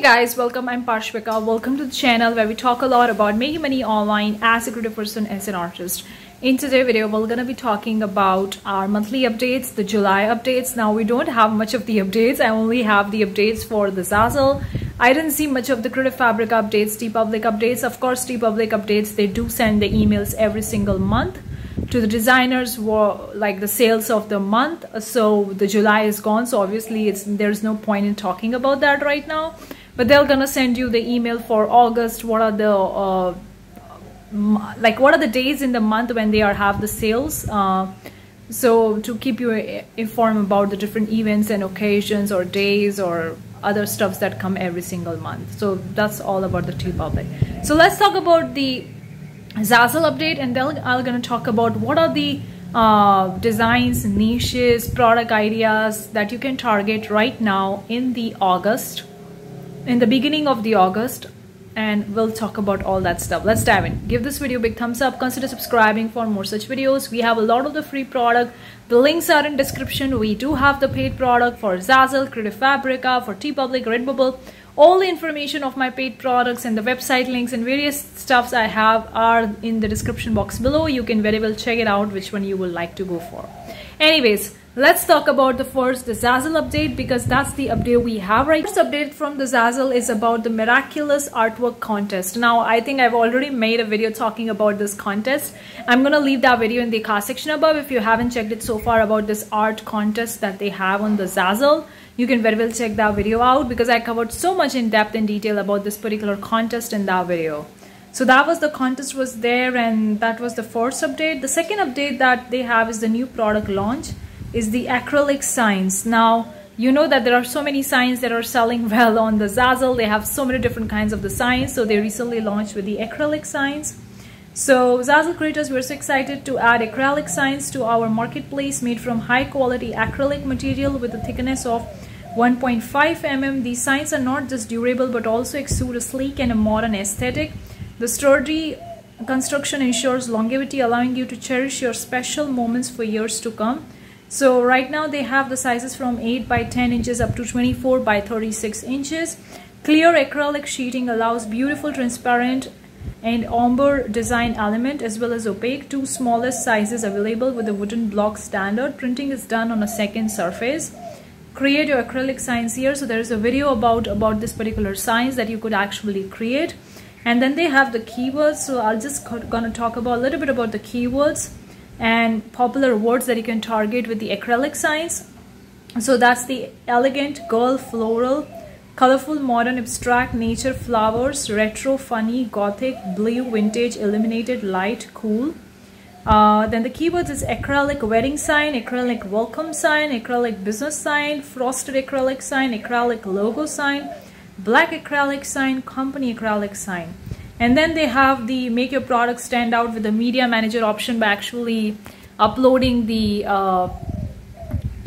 guys, welcome. I'm Parshvika. Welcome to the channel where we talk a lot about making money online as a creative person, as an artist. In today's video, we're going to be talking about our monthly updates, the July updates. Now, we don't have much of the updates. I only have the updates for the Zazzle. I didn't see much of the Creative Fabric updates, TeePublic updates. Of course, TeePublic updates, they do send the emails every single month to the designers were like the sales of the month so the july is gone so obviously it's there's no point in talking about that right now but they're gonna send you the email for august what are the uh, like what are the days in the month when they are have the sales uh, so to keep you informed about the different events and occasions or days or other stuffs that come every single month. So that's all about the TeePublic so let's talk about the Zazzle update and then I'm going to talk about what are the uh, designs, niches, product ideas that you can target right now in the August, in the beginning of the August and we'll talk about all that stuff. Let's dive in. Give this video a big thumbs up. Consider subscribing for more such videos. We have a lot of the free product. The links are in description. We do have the paid product for Zazzle, Creative Fabrica, for TeePublic, Redbubble all the information of my paid products and the website links and various stuffs I have are in the description box below. You can very well check it out which one you would like to go for. Anyways, let's talk about the first, the Zazzle update because that's the update we have right. First update from the Zazzle is about the miraculous artwork contest. Now, I think I've already made a video talking about this contest. I'm gonna leave that video in the car section above if you haven't checked it so far about this art contest that they have on the Zazzle you can very well check that video out because I covered so much in depth and detail about this particular contest in that video. So that was the contest was there and that was the first update. The second update that they have is the new product launch is the acrylic signs. Now, you know that there are so many signs that are selling well on the Zazzle. They have so many different kinds of the signs. So they recently launched with the acrylic signs. So Zazzle creators, we're so excited to add acrylic signs to our marketplace made from high quality acrylic material with a thickness of 1.5 mm. These signs are not just durable but also exude a sleek and a modern aesthetic. The sturdy construction ensures longevity allowing you to cherish your special moments for years to come. So right now they have the sizes from 8 by 10 inches up to 24 by 36 inches. Clear acrylic sheeting allows beautiful transparent and ombre design element as well as opaque. Two smallest sizes available with the wooden block standard. Printing is done on a second surface create your acrylic signs here so there is a video about about this particular signs that you could actually create and then they have the keywords so I'll just gonna talk about a little bit about the keywords and popular words that you can target with the acrylic signs. So that's the elegant girl floral colorful modern abstract nature flowers retro funny gothic blue vintage illuminated light cool. Uh, then the keywords is acrylic wedding sign, acrylic welcome sign, acrylic business sign, frosted acrylic sign, acrylic logo sign, black acrylic sign, company acrylic sign. And then they have the make your product stand out with the media manager option by actually uploading the uh,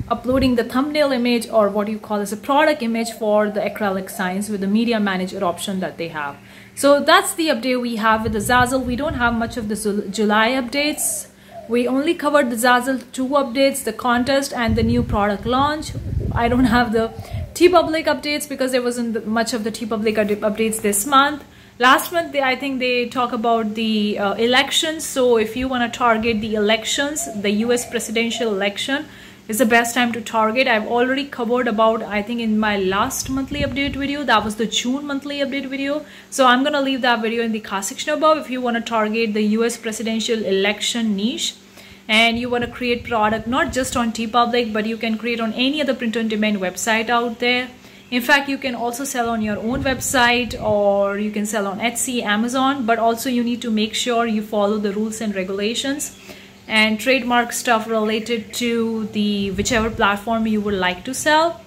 uploading the thumbnail image or what you call as a product image for the acrylic signs with the media manager option that they have. So that's the update we have with the Zazzle. We don't have much of the July updates. We only covered the Zazzle 2 updates, the contest and the new product launch. I don't have the TeePublic updates because there wasn't much of the TeePublic updates this month. Last month, they, I think they talk about the uh, elections. So if you want to target the elections, the US presidential election, is the best time to target i've already covered about i think in my last monthly update video that was the june monthly update video so i'm gonna leave that video in the card section above if you want to target the us presidential election niche and you want to create product not just on TeePublic but you can create on any other print on demand website out there. In fact you can also sell on your own website or you can sell on Etsy Amazon but also you need to make sure you follow the rules and regulations and trademark stuff related to the whichever platform you would like to sell.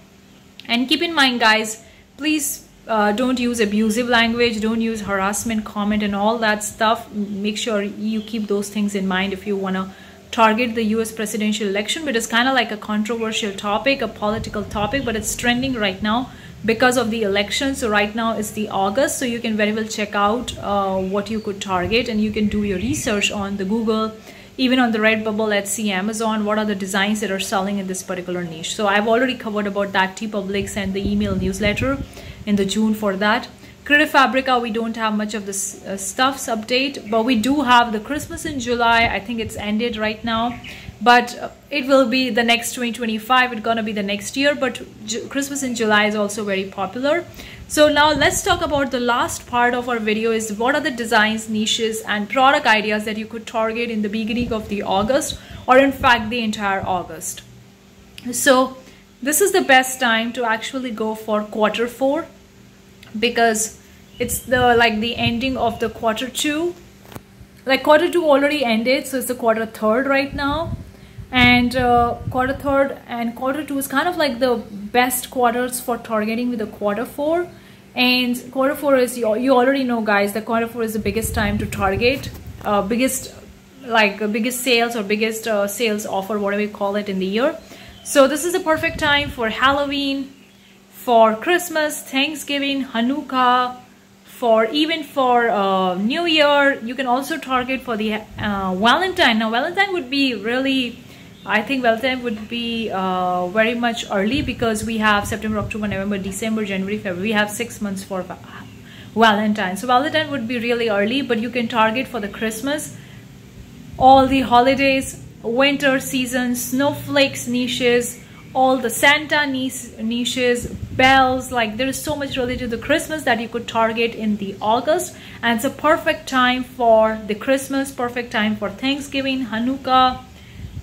And keep in mind guys please uh, don't use abusive language don't use harassment comment and all that stuff. Make sure you keep those things in mind if you want to target the US presidential election but it's kind of like a controversial topic a political topic but it's trending right now because of the election so right now it's the August so you can very well check out uh, what you could target and you can do your research on the Google even on the Redbubble, Etsy, Amazon, what are the designs that are selling in this particular niche. So I've already covered about that TeePublic and the email newsletter in the June for that. Creative Fabrica, we don't have much of this uh, stuffs update, but we do have the Christmas in July. I think it's ended right now, but uh, it will be the next 2025. It's gonna be the next year, but J Christmas in July is also very popular. So now let's talk about the last part of our video is what are the designs, niches and product ideas that you could target in the beginning of the August or in fact the entire August. So this is the best time to actually go for quarter four because it's the like the ending of the quarter two. Like quarter two already ended so it's the quarter third right now. And uh, quarter third and quarter two is kind of like the best quarters for targeting with the quarter four. And quarter four is you, you already know guys the quarter four is the biggest time to target uh, biggest like uh, biggest sales or biggest uh, sales offer whatever you call it in the year. So this is the perfect time for Halloween for Christmas, Thanksgiving, Hanukkah, for even for uh, New Year. You can also target for the uh, Valentine. Now Valentine would be really, I think Valentine would be uh, very much early because we have September, October, November, December, January, February. We have six months for Valentine. So Valentine would be really early, but you can target for the Christmas, all the holidays, winter season, snowflakes niches, all the Santa niches, bells, like there is so much related to the Christmas that you could target in the August. And it's a perfect time for the Christmas, perfect time for Thanksgiving, Hanukkah,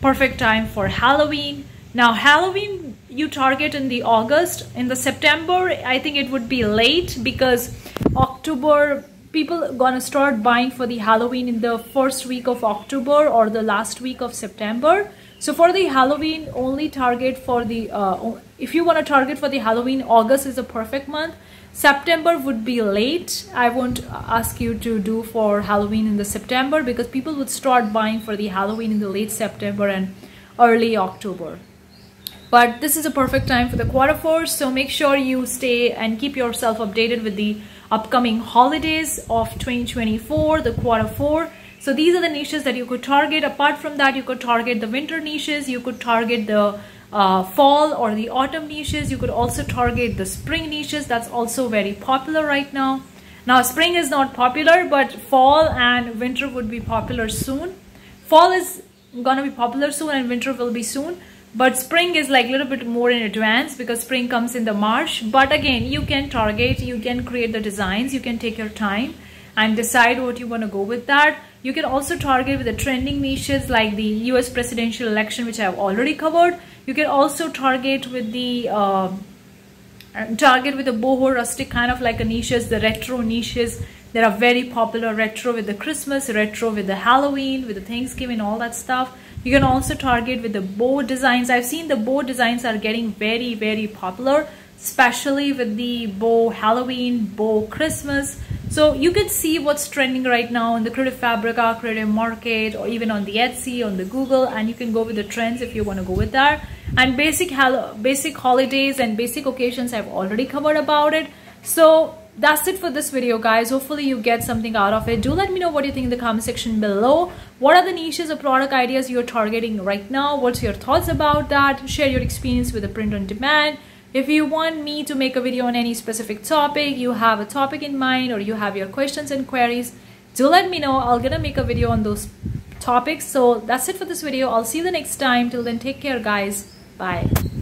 perfect time for Halloween. Now Halloween you target in the August. In the September, I think it would be late because October people gonna start buying for the Halloween in the first week of October or the last week of September. So for the Halloween, only target for the, uh, if you want to target for the Halloween, August is a perfect month. September would be late. I won't ask you to do for Halloween in the September because people would start buying for the Halloween in the late September and early October. But this is a perfect time for the quarter four. So make sure you stay and keep yourself updated with the upcoming holidays of 2024, the quarter four. So these are the niches that you could target. Apart from that, you could target the winter niches. You could target the uh, fall or the autumn niches. You could also target the spring niches. That's also very popular right now. Now, spring is not popular, but fall and winter would be popular soon. Fall is to be popular soon and winter will be soon. But spring is like a little bit more in advance because spring comes in the March. But again, you can target, you can create the designs, you can take your time and decide what you want to go with that. You can also target with the trending niches like the US presidential election, which I've already covered. You can also target with the uh, target with the boho rustic kind of like a niches, the retro niches. There are very popular retro with the Christmas, retro with the Halloween, with the Thanksgiving, all that stuff. You can also target with the bow designs. I've seen the bow designs are getting very, very popular, especially with the bow Halloween, bow Christmas. So you can see what's trending right now in the Creative fabric, Fabrica, Creative Market, or even on the Etsy, on the Google, and you can go with the trends if you want to go with that. And basic basic holidays and basic occasions, I've already covered about it. So that's it for this video guys. Hopefully you get something out of it. Do let me know what you think in the comment section below. What are the niches or product ideas you're targeting right now? What's your thoughts about that? Share your experience with the print on demand if you want me to make a video on any specific topic, you have a topic in mind or you have your questions and queries, do let me know. I'll gonna make a video on those topics. So that's it for this video. I'll see you the next time. Till then, take care guys. Bye.